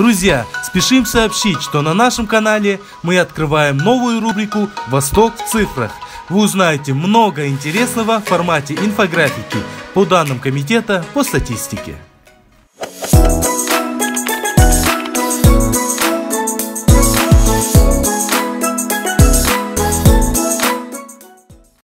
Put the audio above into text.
Друзья, спешим сообщить, что на нашем канале мы открываем новую рубрику «Восток в цифрах». Вы узнаете много интересного в формате инфографики по данным Комитета по статистике.